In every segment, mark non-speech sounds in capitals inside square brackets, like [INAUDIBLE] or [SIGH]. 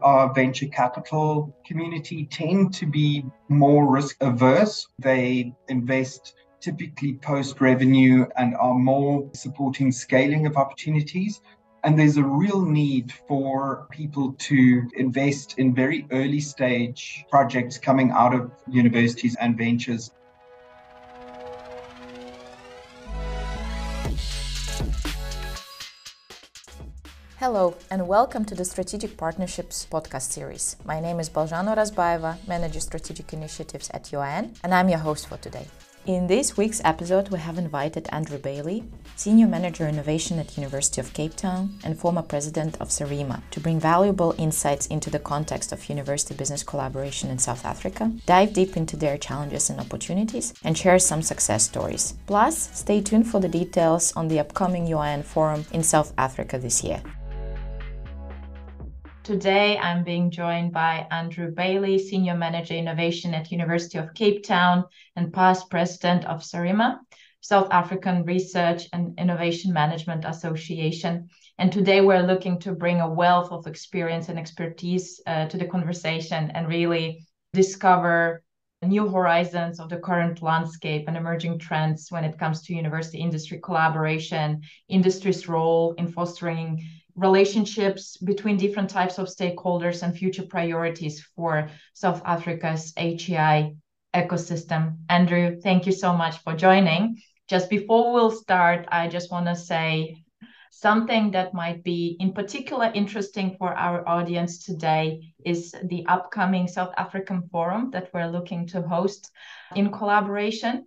our venture capital community tend to be more risk averse. They invest typically post revenue and are more supporting scaling of opportunities. And there's a real need for people to invest in very early stage projects coming out of universities and ventures. Hello, and welcome to the Strategic Partnerships podcast series. My name is Balzhan Orazbayeva, Manager Strategic Initiatives at UIIN, and I'm your host for today. In this week's episode, we have invited Andrew Bailey, Senior Manager Innovation at University of Cape Town and former President of SARIMA, to bring valuable insights into the context of university business collaboration in South Africa, dive deep into their challenges and opportunities, and share some success stories. Plus, stay tuned for the details on the upcoming UIIN Forum in South Africa this year. Today, I'm being joined by Andrew Bailey, Senior Manager Innovation at University of Cape Town and past President of SARIMA, South African Research and Innovation Management Association. And today we're looking to bring a wealth of experience and expertise uh, to the conversation and really discover new horizons of the current landscape and emerging trends when it comes to university industry collaboration, industry's role in fostering relationships between different types of stakeholders and future priorities for South Africa's HEI ecosystem. Andrew, thank you so much for joining. Just before we'll start, I just want to say something that might be in particular interesting for our audience today is the upcoming South African forum that we're looking to host in collaboration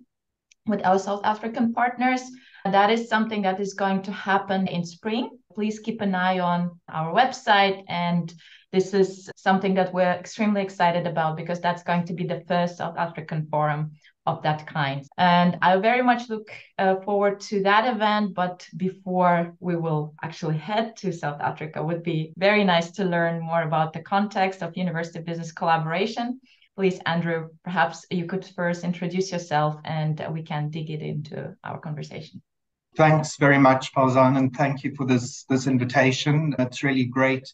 with our South African partners. That is something that is going to happen in spring please keep an eye on our website. And this is something that we're extremely excited about because that's going to be the first South African forum of that kind. And I very much look uh, forward to that event. But before we will actually head to South Africa, would be very nice to learn more about the context of university business collaboration. Please, Andrew, perhaps you could first introduce yourself and we can dig it into our conversation. Thanks very much, Balzhan, and thank you for this, this invitation. It's really great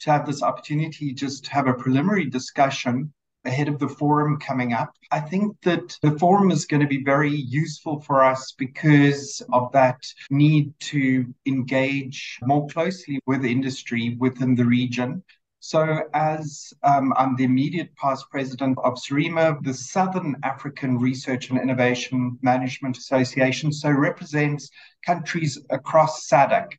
to have this opportunity just to have a preliminary discussion ahead of the forum coming up. I think that the forum is going to be very useful for us because of that need to engage more closely with industry within the region so, as um, I'm the immediate past president of SARIMA, the Southern African Research and Innovation Management Association, so represents countries across SADC.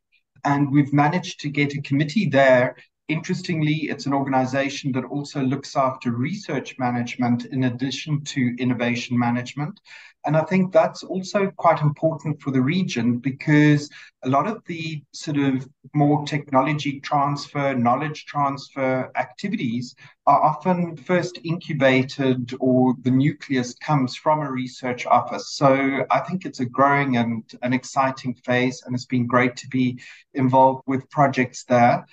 And we've managed to get a committee there. Interestingly, it's an organization that also looks after research management in addition to innovation management. And I think that's also quite important for the region because a lot of the sort of more technology transfer, knowledge transfer activities are often first incubated or the nucleus comes from a research office. So I think it's a growing and an exciting phase, and it's been great to be involved with projects there.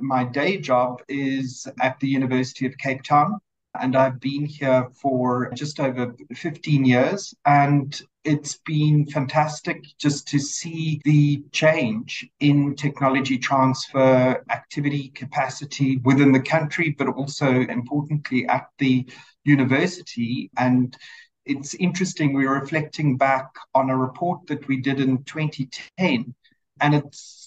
My day job is at the University of Cape Town and I've been here for just over 15 years. And it's been fantastic just to see the change in technology transfer activity capacity within the country, but also importantly at the university. And it's interesting, we're reflecting back on a report that we did in 2010, and it's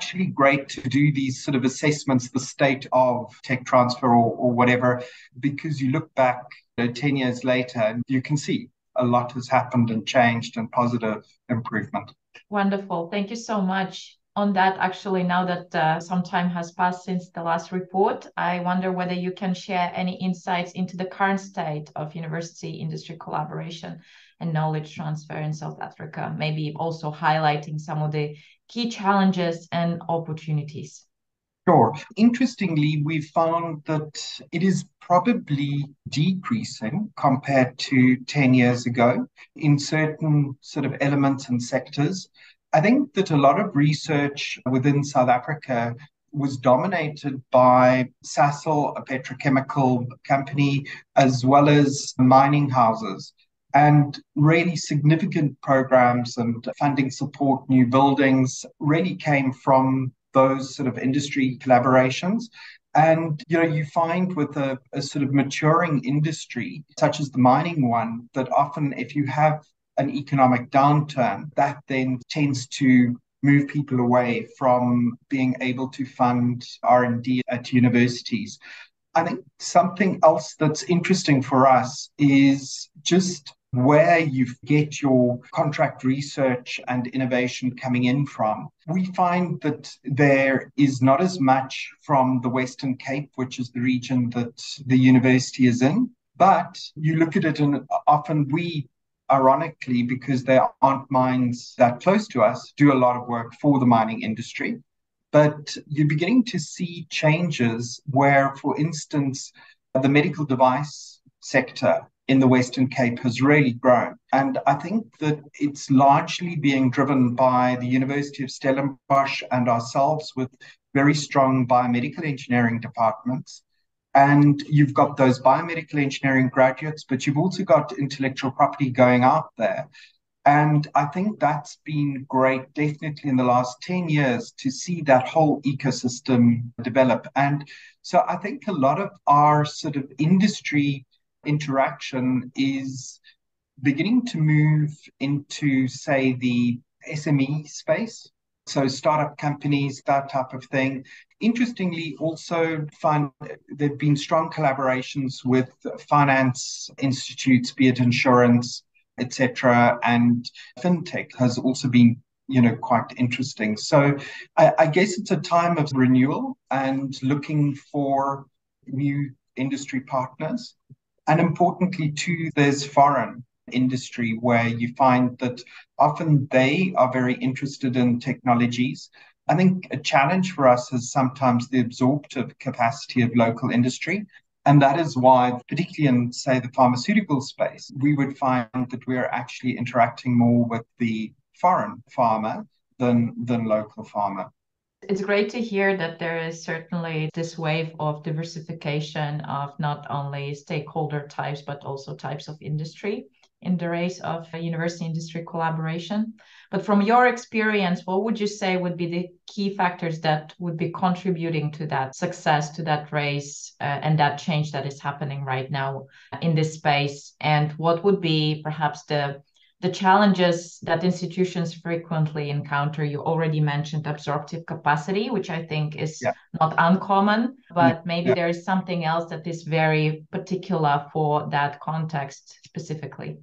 actually great to do these sort of assessments, the state of tech transfer or, or whatever, because you look back you know, 10 years later and you can see a lot has happened and changed and positive improvement. Wonderful. Thank you so much. On that, actually, now that uh, some time has passed since the last report, I wonder whether you can share any insights into the current state of university industry collaboration and knowledge transfer in South Africa, maybe also highlighting some of the key challenges and opportunities? Sure. Interestingly, we found that it is probably decreasing compared to 10 years ago in certain sort of elements and sectors. I think that a lot of research within South Africa was dominated by Sasol, a petrochemical company, as well as mining houses and really significant programs and funding support new buildings really came from those sort of industry collaborations. And you know, you find with a, a sort of maturing industry, such as the mining one, that often if you have an economic downturn, that then tends to move people away from being able to fund R&D at universities. I think something else that's interesting for us is just where you get your contract research and innovation coming in from. We find that there is not as much from the Western Cape, which is the region that the university is in. But you look at it, and often we, ironically, because there aren't mines that close to us, do a lot of work for the mining industry. But you're beginning to see changes where, for instance, the medical device sector in the Western Cape has really grown. And I think that it's largely being driven by the University of Stellenbosch and ourselves with very strong biomedical engineering departments. And you've got those biomedical engineering graduates, but you've also got intellectual property going out there. And I think that's been great, definitely in the last 10 years, to see that whole ecosystem develop. And so I think a lot of our sort of industry interaction is beginning to move into, say, the SME space. So, startup companies, that type of thing. Interestingly, also find there have been strong collaborations with finance institutes, be it insurance, etc., and fintech has also been you know quite interesting so I, I, guess it's a time of renewal and looking for new industry partners and importantly, too, there's foreign industry where you find that often they are very interested in technologies. I think a challenge for us is sometimes the absorptive capacity of local industry. And that is why, particularly in, say, the pharmaceutical space, we would find that we're actually interacting more with the foreign pharma than, than local pharma. It's great to hear that there is certainly this wave of diversification of not only stakeholder types, but also types of industry in the race of university industry collaboration. But from your experience, what would you say would be the key factors that would be contributing to that success, to that race, uh, and that change that is happening right now in this space? And what would be perhaps the the challenges that institutions frequently encounter you already mentioned absorptive capacity which i think is yeah. not uncommon but yeah. maybe yeah. there is something else that is very particular for that context specifically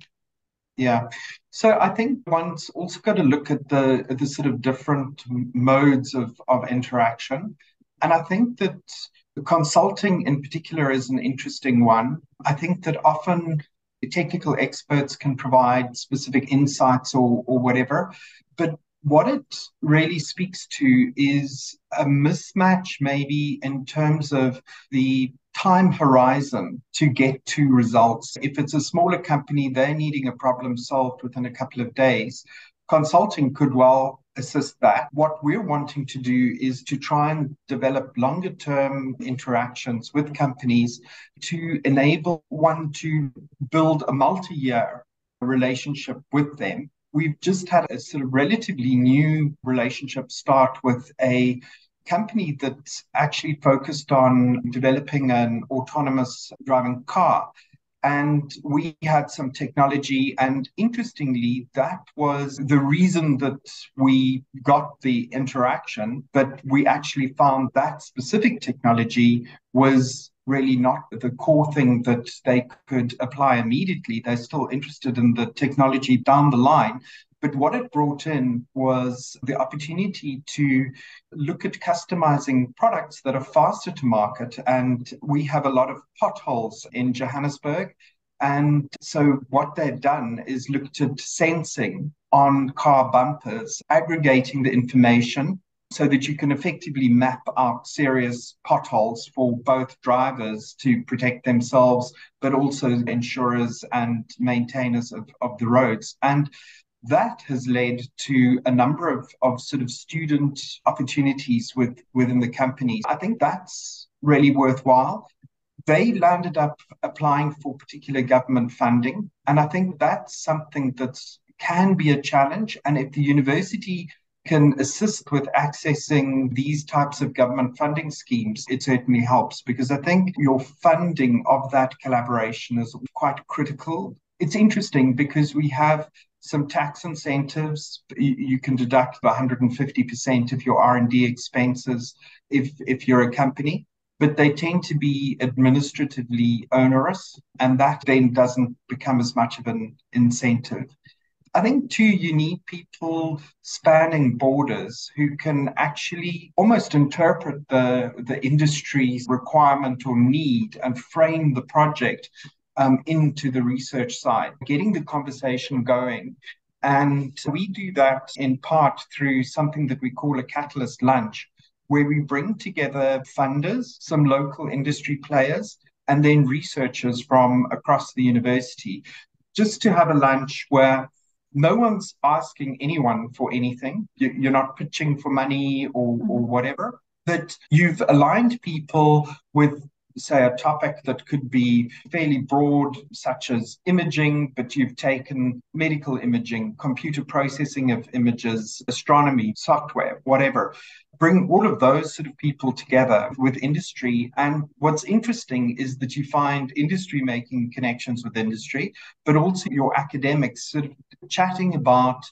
yeah so i think one's also got to look at the at the sort of different modes of of interaction and i think that consulting in particular is an interesting one i think that often technical experts can provide specific insights or, or whatever. But what it really speaks to is a mismatch, maybe in terms of the time horizon to get to results. If it's a smaller company, they're needing a problem solved within a couple of days. Consulting could well assist that. What we're wanting to do is to try and develop longer term interactions with companies to enable one to build a multi year relationship with them. We've just had a sort of relatively new relationship start with a company that's actually focused on developing an autonomous driving car and we had some technology. And interestingly, that was the reason that we got the interaction. But we actually found that specific technology was really not the core thing that they could apply immediately. They're still interested in the technology down the line. But what it brought in was the opportunity to look at customizing products that are faster to market. And we have a lot of potholes in Johannesburg. And so what they've done is looked at sensing on car bumpers, aggregating the information so that you can effectively map out serious potholes for both drivers to protect themselves, but also insurers and maintainers of, of the roads. And that has led to a number of, of sort of student opportunities with, within the companies. I think that's really worthwhile. They landed up applying for particular government funding. And I think that's something that can be a challenge. And if the university can assist with accessing these types of government funding schemes, it certainly helps because I think your funding of that collaboration is quite critical. It's interesting because we have some tax incentives. You can deduct 150% of your R&D expenses if, if you're a company, but they tend to be administratively onerous, and that then doesn't become as much of an incentive. I think too, you need people spanning borders who can actually almost interpret the, the industry's requirement or need and frame the project um, into the research side, getting the conversation going. And we do that in part through something that we call a catalyst lunch, where we bring together funders, some local industry players, and then researchers from across the university, just to have a lunch where no one's asking anyone for anything. You're not pitching for money or, or mm-hmm. whatever. But you've aligned people with say, a topic that could be fairly broad, such as imaging, but you've taken medical imaging, computer processing of images, astronomy, software, whatever. Bring all of those sort of people together with industry. And what's interesting is that you find industry making connections with industry, but also your academics sort of chatting about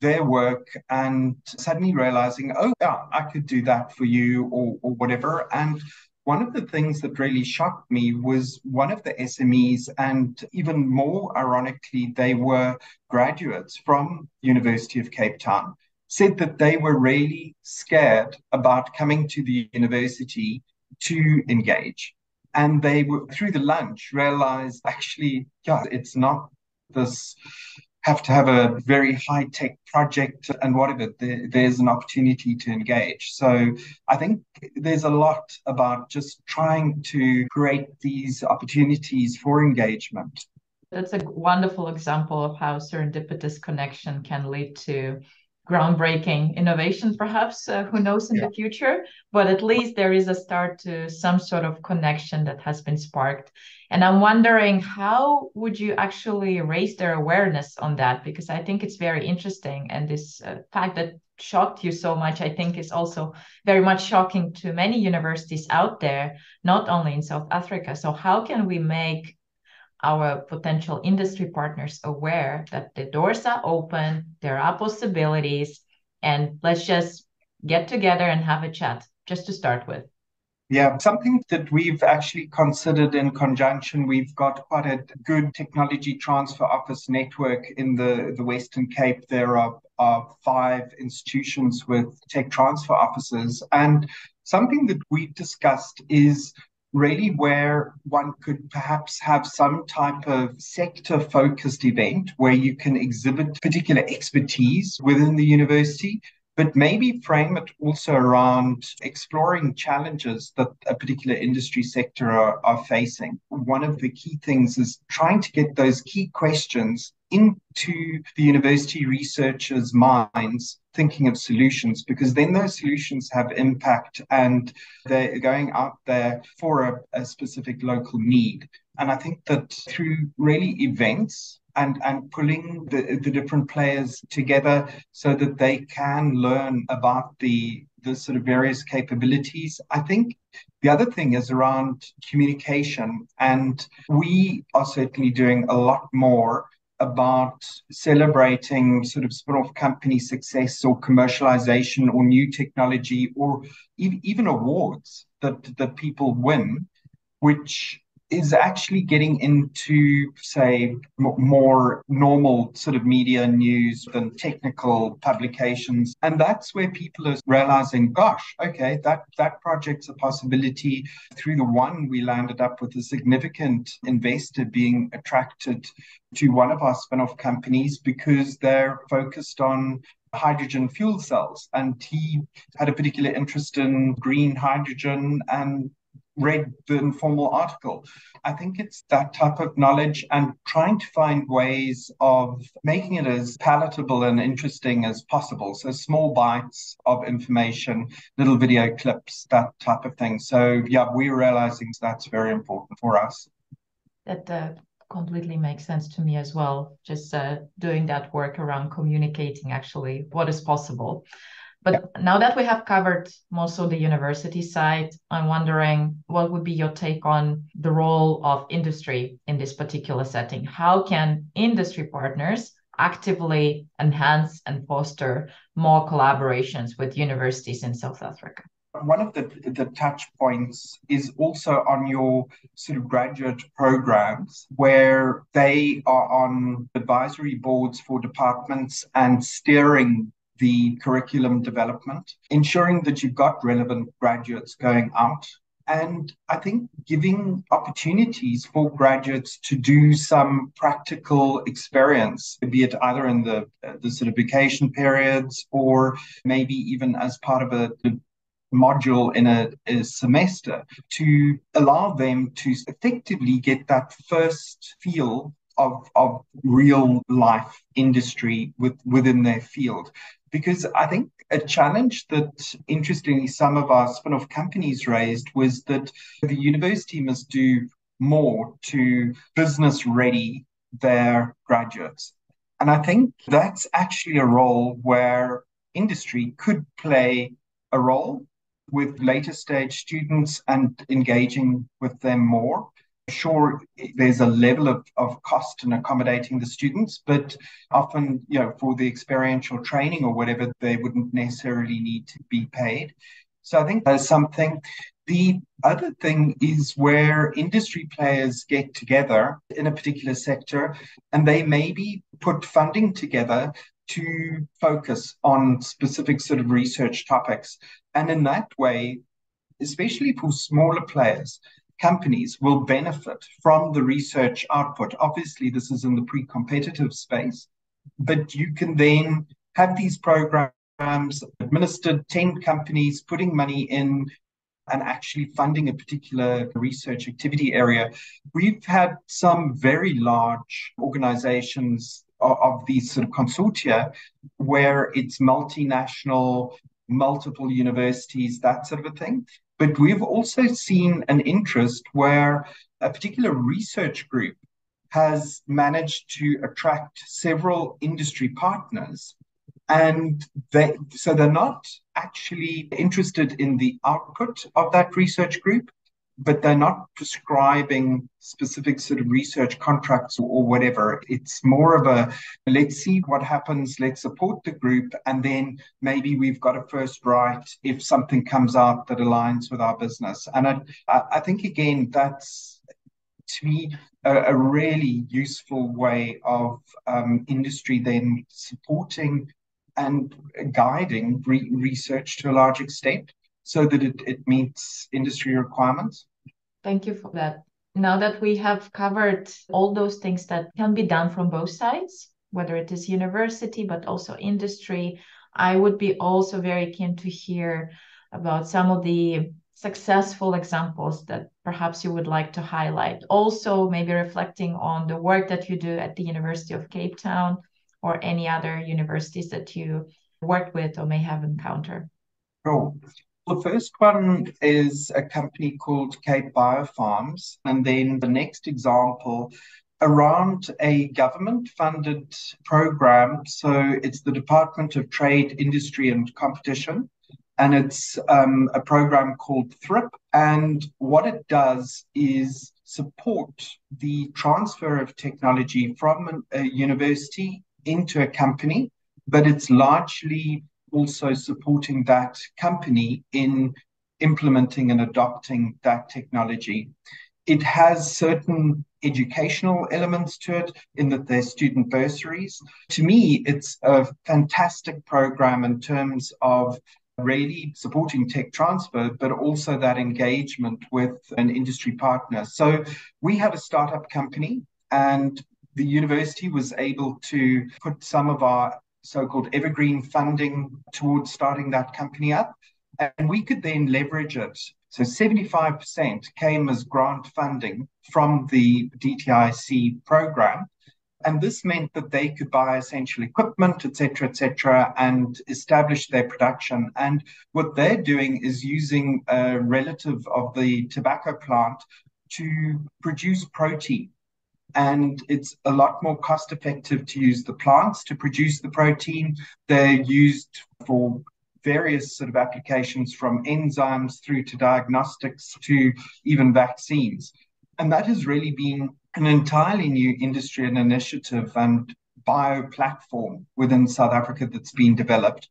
their work and suddenly realizing, oh, yeah, I could do that for you or, or whatever. And one of the things that really shocked me was one of the SMEs, and even more ironically, they were graduates from University of Cape Town, said that they were really scared about coming to the university to engage. And they were through the lunch realized [LAUGHS] actually, yeah, it's not this have to have a very high tech project and whatever, there, there's an opportunity to engage. So I think there's a lot about just trying to create these opportunities for engagement. That's a wonderful example of how serendipitous connection can lead to groundbreaking innovation perhaps uh, who knows in yeah. the future but at least there is a start to some sort of connection that has been sparked. And i'm wondering how would you actually raise their awareness on that? Because i think it's very interesting and this uh, fact that shocked you so much i think is also very much shocking to many universities out there not only in south africa. So how can we make our potential industry partners aware that the doors are open, there are possibilities, and let's just get together and have a chat just to start with. Yeah, something that we've actually considered in conjunction. We've got quite a good technology transfer office network in the, the Western Cape. There are, are five institutions with tech transfer offices. And something that we've discussed is really where one could perhaps have some type of sector focused event where you can exhibit particular expertise within the university but maybe frame it also around exploring challenges that a particular industry sector are, are facing. One of the key things is trying to get those key questions into the university researchers' minds thinking of solutions because then those solutions have impact and they're going out there for a, a specific local need. And I think that through really events and, and pulling the, the different players together so that they can learn about the the sort of various capabilities. I think the other thing is around communication, and we are certainly doing a lot more about celebrating sort of spin-off company success or commercialization or new technology or even awards that that people win which is actually getting into, say, m- more normal sort of media news than technical publications. And that's where people are realizing, gosh, okay, that, that project's a possibility. Through the one, we landed up with a significant investor being attracted to one of our spin off companies because they're focused on hydrogen fuel cells. And he had a particular interest in green hydrogen and read the informal article. I think it's that type of knowledge and trying to find ways of making it as palatable and interesting as possible. So small bites of information, little video clips, that type of thing. So yeah, we're realizing that's very important for us. That uh, completely makes sense to me as well. Just uh, doing that work around communicating actually what is possible. But yeah. now that we have covered most of the university side, I'm wondering what would be your take on the role of industry in this particular setting? How can industry partners actively enhance and foster more collaborations with universities in South Africa? One of the, the touch points is also on your sort of graduate programs where they are on advisory boards for departments and steering the curriculum development, ensuring that you've got relevant graduates going out. And I think giving opportunities for graduates to do some practical experience, be it either in the, the sort of vacation periods or maybe even as part of a, module in a, a, semester to allow them to effectively get that first feel of, of real life industry with, within their field because I think a challenge that, interestingly, some of our spin off companies raised was that the university must do more to business ready their graduates. And I think that's actually a role where industry could play a role with later stage students and engaging with them more sure there's a level of, of cost in accommodating the students, but often, you know, for the experiential training or whatever, they wouldn't necessarily need to be paid. So I think there's something. The other thing is where industry players get together in a particular sector and they maybe put funding together to focus on specific sort of research topics. And in that way, especially for smaller players, companies will benefit from the research output. Obviously, this is in the pre competitive space, but you can then have these programs administered, 10 companies putting money in and actually funding a particular research activity area. We've had some very large organizations of, these sort of consortia where it's multinational, multiple universities, that sort of a thing. But we've also seen an interest where a particular research group has managed to attract several industry partners. And they, so they're not actually interested in the output of that research group, but they're not prescribing specific sort of research contracts or, or, whatever. It's more of a let's see what happens, let's support the group, and then maybe we've got a first right if something comes out that aligns with our business. And I, I think again, that's to me a, a really useful way of um, industry then supporting and guiding re- research to a large extent so that it, it meets industry requirements. Thank you for that. Now that we have covered all those things that can be done from both sides, whether it is university, but also industry, I would be also very keen to hear about some of the successful examples that perhaps you would like to highlight. Also, maybe reflecting on the work that you do at the University of Cape Town or any other universities that you worked with or may have encountered. Sure. The first one is a company called Cape Bio Pharms. And then the next example around a government funded program. So it's the Department of Trade, Industry and Competition. And it's um, a program called THRIP. And what it does is support the transfer of technology from a university into a company, but it's largely also supporting that company in implementing and adopting that technology. It has certain educational elements to it in that there's student bursaries. To me, it's a fantastic program in terms of really supporting tech transfer, but also that engagement with an industry partner. So we have a startup company and the university was able to put some of our so-called evergreen funding towards starting that company up. And we could then leverage it. So 75% came as grant funding from the DTIC program. And this meant that they could buy essential equipment, et cetera, et cetera, and establish their production. And what they're doing is using a relative of the tobacco plant to produce protein and it's a lot more cost effective to use the plants to produce the protein. They're used for various sort of applications from enzymes through to diagnostics to even vaccines. And that has really been an entirely new industry and initiative and bio platform within South Africa that's been developed.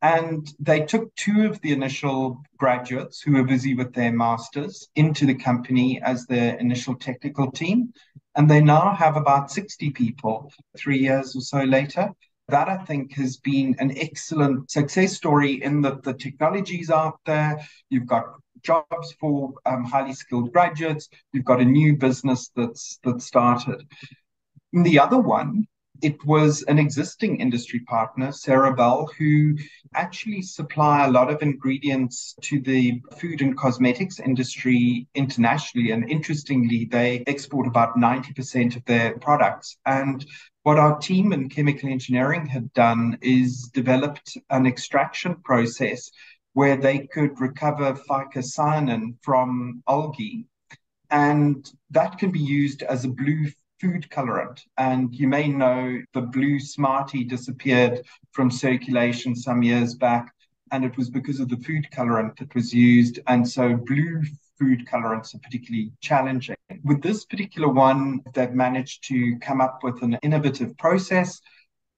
And they took two of the initial graduates who were busy with their masters into the company as their initial technical team. And they now have about 60 people three years or so later. That I think has been an excellent success story in that the technologies out there, you've got jobs for um, highly skilled graduates, you've got a new business that's that started. And the other one it was an existing industry partner, Cerebel, who actually supply a lot of ingredients to the food and cosmetics industry internationally. And interestingly, they export about 90% of their products. And what our team in chemical engineering had done is developed an extraction process where they could recover phycocyanin from algae. And that can be used as a blue food colorant. And you may know the blue Smartie disappeared from circulation some years back, and it was because of the food colorant that was used. And so blue food colorants are particularly challenging. With this particular one, they've managed to come up with an innovative process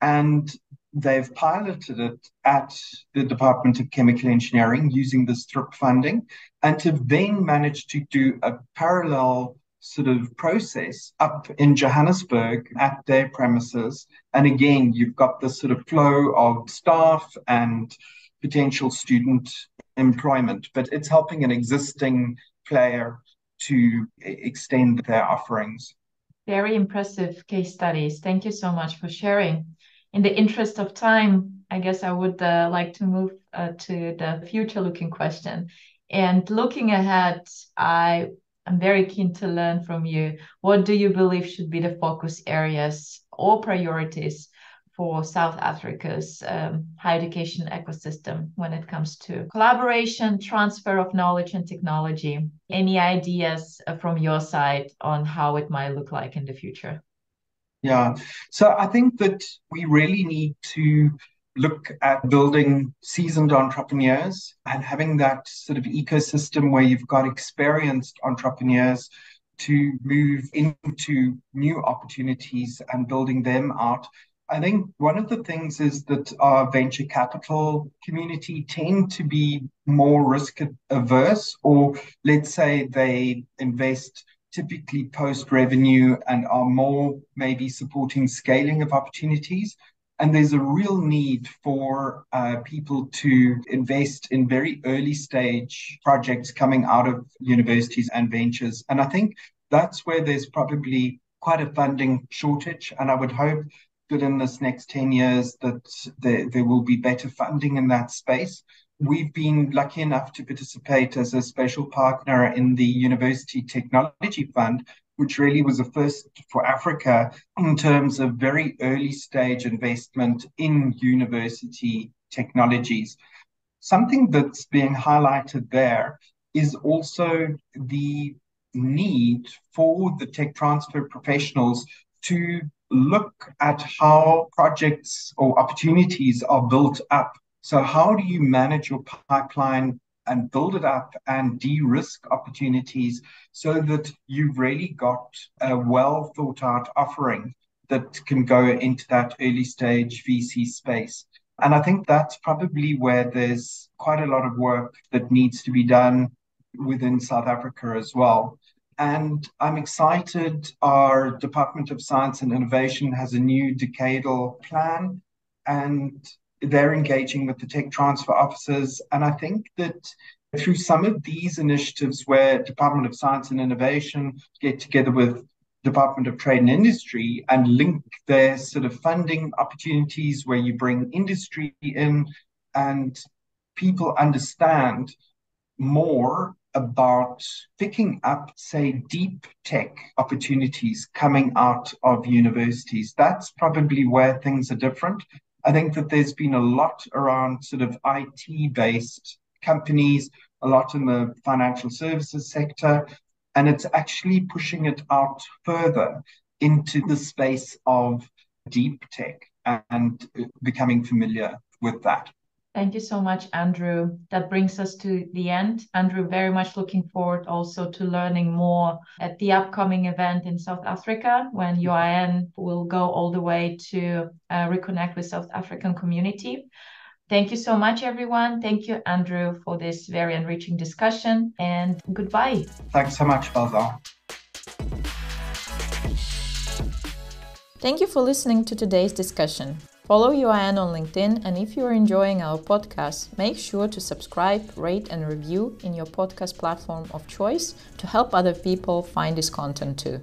and they've piloted it at the Department of Chemical Engineering using the THRIP funding and have then managed to do a parallel sort of process up in Johannesburg at their premises. And again, you've got this sort of flow of staff and potential student employment, but it's helping an existing player to extend their offerings. Very impressive case studies. Thank you so much for sharing. In the interest of time, I guess I would uh, like to move uh, to the future looking question. And looking ahead, I I'm very keen to learn from you. What do you believe should be the focus areas or priorities for South Africa's um, higher education ecosystem when it comes to collaboration, transfer of knowledge and technology? Any ideas uh, from your side on how it might look like in the future? Yeah, so I think that we really need to look at building seasoned entrepreneurs and having that sort of ecosystem where you've got experienced entrepreneurs to move into new opportunities and building them out. I think one of the things is that our venture capital community tend to be more risk averse, or let's say they invest typically post revenue and are more maybe supporting scaling of opportunities. And there's a real need for uh, people to invest in very early stage projects coming out of universities and ventures. And I think that's where there's probably quite a funding shortage. And I would hope that in this next 10 years that there, there will be better funding in that space. We've been lucky enough to participate as a special partner in the University Technology Fund, which really was a first for Africa in terms of very early stage investment in university technologies. Something that's being highlighted there is also the need for the tech transfer professionals to look at how projects or opportunities are built up. So, how do you manage your pipeline and build it up and de-risk opportunities so that you've really got a well thought out offering that can go into that early stage VC space. And I think that's probably where there's quite a lot of work that needs to be done within South Africa as well. And I'm excited. Our Department of Science and Innovation has a new decadal plan. And they're engaging with the tech transfer officers. And I think that through some of these initiatives where Department of Science and Innovation get together with Department of Trade and Industry and link their sort of funding opportunities where you bring industry in and people understand more about picking up, say, deep tech opportunities coming out of universities. That's probably where things are different. I think that there's been a lot around sort of IT based companies, a lot in the financial services sector, and it's actually pushing it out further into the space of deep tech and becoming familiar with that. Thank you so much, Andrew. That brings us to the end. Andrew, very much looking forward also to learning more at the upcoming event in South Africa when UIIN will go all the way to uh, reconnect with South African community. Thank you so much, everyone. Thank you, Andrew, for this very enriching discussion and goodbye. Thanks so much, Balzhan. Thank you for listening to today's discussion. Follow UIIN on LinkedIn, and if you are enjoying our podcast, make sure to subscribe, rate, and review in your podcast platform of choice to help other people find this content too.